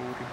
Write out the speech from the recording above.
recording.